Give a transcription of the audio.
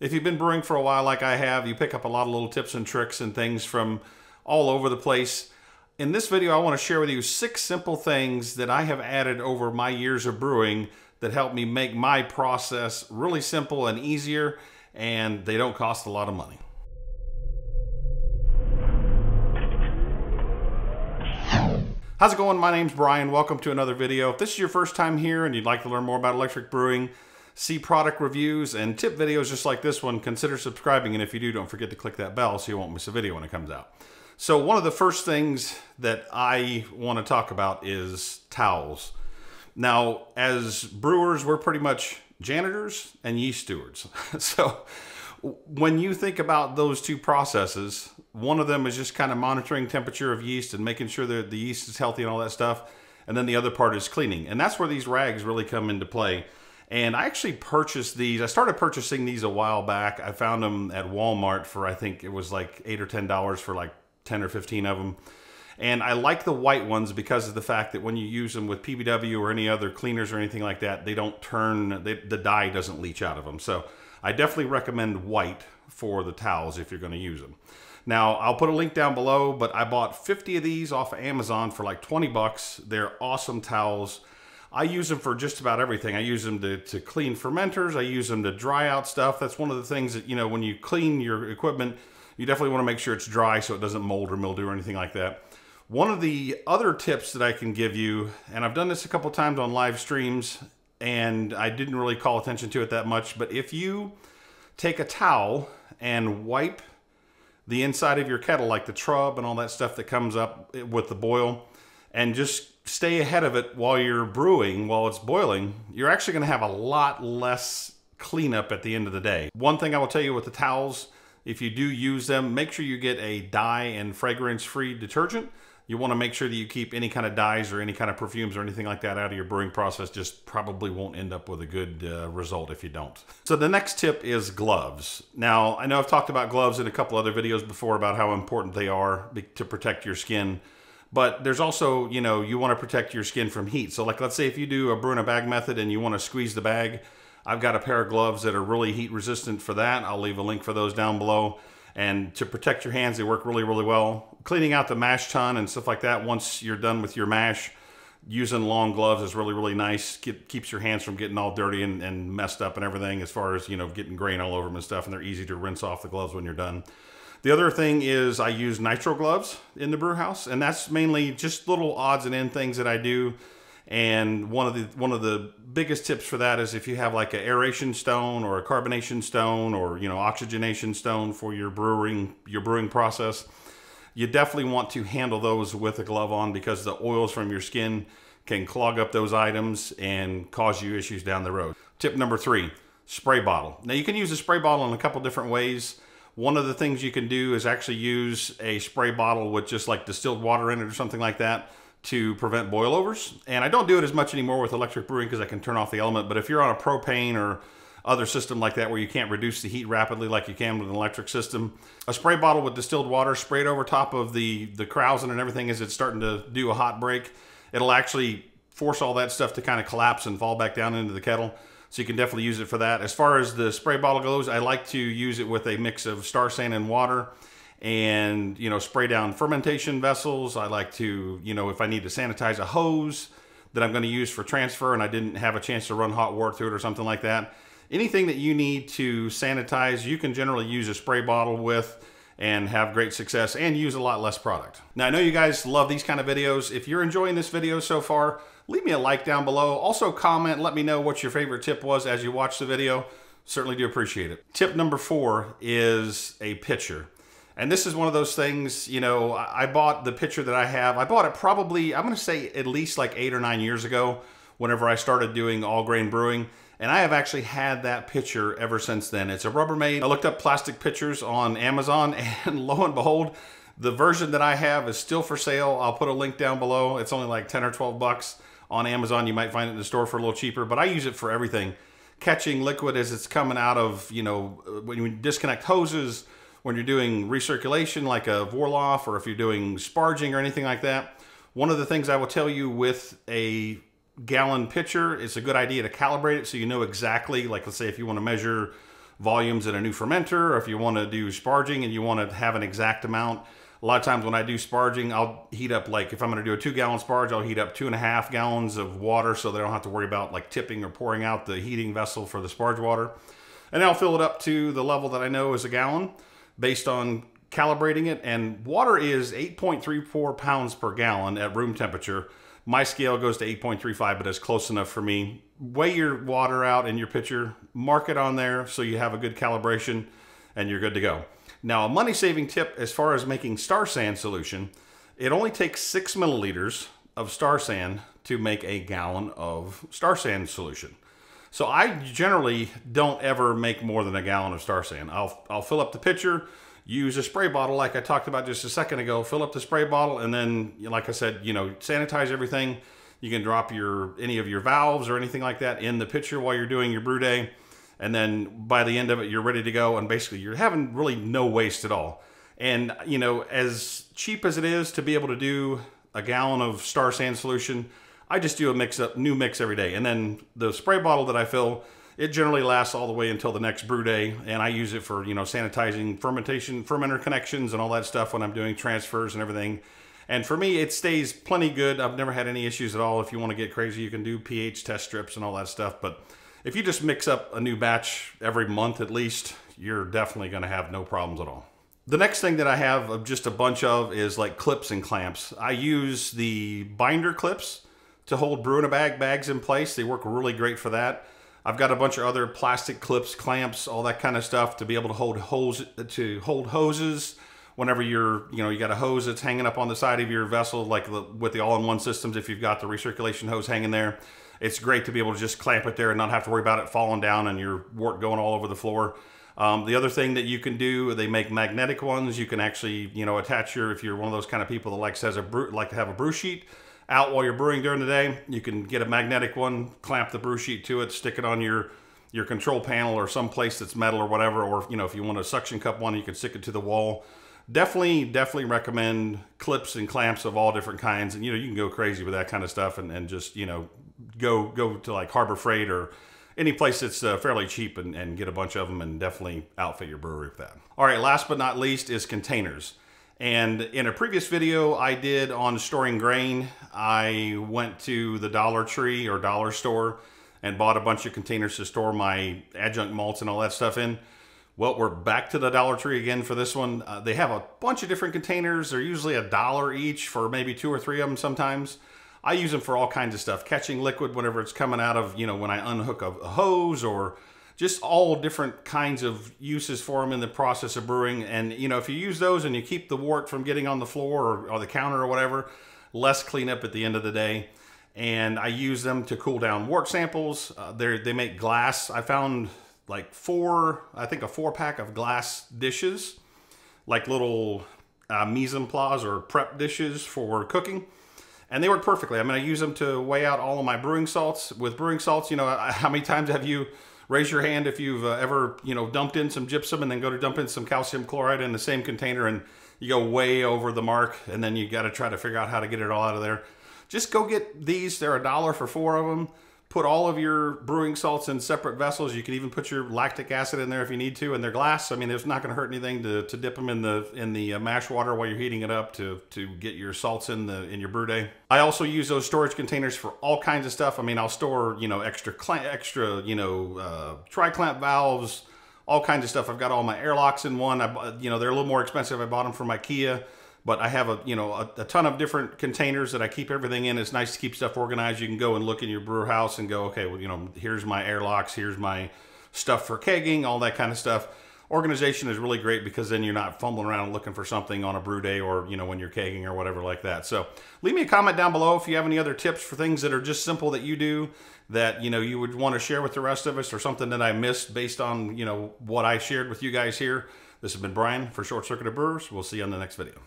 If you've been brewing for a while like I have, you pick up a lot of little tips and tricks and things from all over the place. In this video, I want to share with you six simple things that I have added over my years of brewing that help me make my process really simple and easier, and they don't cost a lot of money. How's it going? My name's Brian. Welcome to another video. If this is your first time here and you'd like to learn more about electric brewing, see product reviews and tip videos just like this one, consider subscribing. And if you do, don't forget to click that bell so you won't miss a video when it comes out. So one of the first things that I want to talk about is towels. Now, as brewers, we're pretty much janitors and yeast stewards. so when you think about those two processes, one of them is just kind of monitoring temperature of yeast and making sure that the yeast is healthy and all that stuff. And then the other part is cleaning. And that's where these rags really come into play. And I actually purchased these. I started purchasing these a while back. I found them at Walmart for, I think it was like eight or $10 for like 10 or 15 of them. And I like the white ones because of the fact that when you use them with PBW or any other cleaners or anything like that, they don't turn, they, the dye doesn't leach out of them. So I definitely recommend white for the towels if you're going to use them. Now, I'll put a link down below, but I bought 50 of these off of Amazon for like 20 bucks. They're awesome towels. I use them for just about everything. I use them to, to clean fermenters. I use them to dry out stuff. That's one of the things that, you know, when you clean your equipment, you definitely want to make sure it's dry so it doesn't mold or mildew or anything like that. One of the other tips that I can give you, and I've done this a couple times on live streams, and I didn't really call attention to it that much, but if you take a towel and wipe the inside of your kettle, like the trub and all that stuff that comes up with the boil, and just stay ahead of it while you're brewing, while it's boiling, you're actually going to have a lot less cleanup at the end of the day. One thing I will tell you with the towels, if you do use them, make sure you get a dye and fragrance free detergent you want to make sure that you keep any kind of dyes or any kind of perfumes or anything like that out of your brewing process. Just probably won't end up with a good uh, result if you don't. So the next tip is gloves. Now, I know I've talked about gloves in a couple other videos before about how important they are to protect your skin. But there's also, you know, you want to protect your skin from heat. So like, let's say if you do a brew in a bag method and you want to squeeze the bag, I've got a pair of gloves that are really heat resistant for that. I'll leave a link for those down below. And to protect your hands, they work really, really well. Cleaning out the mash tun and stuff like that once you're done with your mash, using long gloves is really, really nice. Keeps your hands from getting all dirty and, and messed up and everything as far as, you know, getting grain all over them and stuff. And they're easy to rinse off the gloves when you're done. The other thing is I use nitrile gloves in the brew house, and that's mainly just little odds and end things that I do and one of the one of the biggest tips for that is if you have like an aeration stone or a carbonation stone or you know oxygenation stone for your brewing your brewing process, you definitely want to handle those with a glove on because the oils from your skin can clog up those items and cause you issues down the road. Tip number three, spray bottle. Now you can use a spray bottle in a couple different ways. One of the things you can do is actually use a spray bottle with just like distilled water in it or something like that to prevent boilovers. And I don't do it as much anymore with electric brewing because I can turn off the element. But if you're on a propane or other system like that where you can't reduce the heat rapidly like you can with an electric system, a spray bottle with distilled water sprayed over top of the, the krausen and everything as it's starting to do a hot break, it'll actually force all that stuff to kind of collapse and fall back down into the kettle. So you can definitely use it for that. As far as the spray bottle goes, I like to use it with a mix of Star San and water and you know spray down fermentation vessels. I like to you know if I need to sanitize a hose that I'm going to use for transfer and I didn't have a chance to run hot water through it or something like that. Anything that you need to sanitize, you can generally use a spray bottle with and have great success and use a lot less product. Now, I know you guys love these kind of videos. If you're enjoying this video so far, leave me a like down below. Also comment, let me know what your favorite tip was as you watch the video. Certainly do appreciate it. Tip number four is a pitcher. And this is one of those things, you know, I bought the pitcher that I have. I bought it probably, I'm going to say at least like eight or nine years ago, whenever I started doing all grain brewing. And I have actually had that pitcher ever since then. It's a Rubbermaid. I looked up plastic pitchers on Amazon and lo and behold, the version that I have is still for sale. I'll put a link down below. It's only like 10 or 12 bucks on Amazon. You might find it in the store for a little cheaper, but I use it for everything. Catching liquid as it's coming out of, you know, when you disconnect hoses, when you're doing recirculation like a Vorlauf or if you're doing sparging or anything like that. One of the things I will tell you with a gallon pitcher, it's a good idea to calibrate it so you know exactly, like let's say if you want to measure volumes in a new fermenter, or if you want to do sparging and you want to have an exact amount. A lot of times when I do sparging, I'll heat up like if I'm going to do a two gallon sparge, I'll heat up two and a half gallons of water so they don't have to worry about like tipping or pouring out the heating vessel for the sparge water. And I'll fill it up to the level that I know is a gallon based on calibrating it. And water is 8.34 pounds per gallon at room temperature. My scale goes to 8.35, but it's close enough for me. Weigh your water out in your pitcher, mark it on there so you have a good calibration and you're good to go. Now, a money saving tip as far as making Star San solution, it only takes six milliliters of Star San to make a gallon of Star San solution. So I generally don't ever make more than a gallon of Star San. I'll, I'll fill up the pitcher, use a spray bottle like I talked about just a second ago, fill up the spray bottle, and then, like I said, you know, sanitize everything. You can drop your any of your valves or anything like that in the pitcher while you're doing your brew day and then by the end of it you're ready to go. And basically you're having really no waste at all. And you know as cheap as it is to be able to do a gallon of Star San solution i just do a mix up new mix every day. And then the spray bottle that i fill it generally lasts all the way until the next brew day. And i use it for you know sanitizing fermentation fermenter connections and all that stuff when i'm doing transfers and everything. And for me it stays plenty good. I've never had any issues at all. If you want to get crazy you can do ph test strips and all that stuff. But if you just mix up a new batch every month at least, you're definitely going to have no problems at all. The next thing that I have of just a bunch of is like clips and clamps. I use the binder clips to hold brew in a bag bags in place. They work really great for that. I've got a bunch of other plastic clips, clamps, all that kind of stuff to be able to hold hose to hold hoses whenever you're, you know, you got a hose that's hanging up on the side of your vessel, like the, with the all-in-one systems, if you've got the recirculation hose hanging there it's great to be able to just clamp it there and not have to worry about it falling down and your wort going all over the floor. Um, the other thing that you can do, they make magnetic ones. You can actually, you know, attach your, if you're one of those kind of people that likes has a brew, like to have a brew sheet out while you're brewing during the day, you can get a magnetic one, clamp the brew sheet to it, stick it on your your control panel or some place that's metal or whatever. Or you know, if you want a suction cup one, you can stick it to the wall. Definitely, definitely recommend clips and clamps of all different kinds. And you know, you can go crazy with that kind of stuff and, and just you know go go to like Harbor Freight or any place that's uh, fairly cheap and, and get a bunch of them and definitely outfit your brewery with that. All right, last but not least is containers. And in a previous video I did on storing grain, I went to the Dollar Tree or Dollar Store and bought a bunch of containers to store my adjunct malts and all that stuff in. Well, we're back to the Dollar Tree again for this one. Uh, they have a bunch of different containers. They're usually a dollar each for maybe two or three of them sometimes. I use them for all kinds of stuff, catching liquid whenever it's coming out of, you know, when I unhook a, hose or just all different kinds of uses for them in the process of brewing. And, you know, if you use those and you keep the wort from getting on the floor or, or the counter or whatever, less cleanup at the end of the day. And I use them to cool down wort samples. Uh, they make glass. I found like four, I think a four pack of glass dishes, like little uh, mise en place or prep dishes for cooking and they work perfectly. I mean, I use them to weigh out all of my brewing salts. With brewing salts, you know, how many times have you raised your hand if you've uh, ever, you know, dumped in some gypsum and then go to dump in some calcium chloride in the same container and you go way over the mark and then you got to try to figure out how to get it all out of there. Just go get these. They're a dollar for four of them put all of your brewing salts in separate vessels. You can even put your lactic acid in there if you need to, and they're glass. I mean, it's not going to hurt anything to, to dip them in the in the uh, mash water while you're heating it up to to get your salts in the in your brew day. I also use those storage containers for all kinds of stuff. I mean, I'll store you know extra extra you know uh, tri clamp valves, all kinds of stuff. I've got all my airlocks in one. I you know they're a little more expensive. I bought them from IKEA but I have a you know a, a, ton of different containers that I keep everything in. It's nice to keep stuff organized. You can go and look in your brewer house and go, okay, well you know here's my airlocks, here's my stuff for kegging, all that kind of stuff. Organization is really great because then you're not fumbling around looking for something on a brew day or you know when you're kegging or whatever like that. So leave me a comment down below if you have any other tips for things that are just simple that you do that you know you would want to share with the rest of us or something that I missed based on you know what I shared with you guys here. This has been Brian for Short Circuited Brewers. We'll see you on the next video.